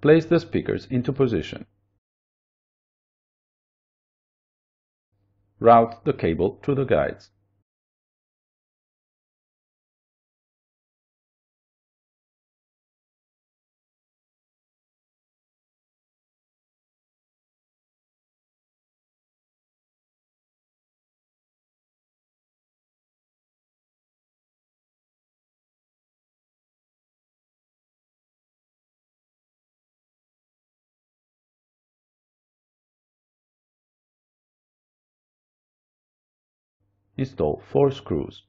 Place the speakers into position. Route the cable to the guides. Install four screws.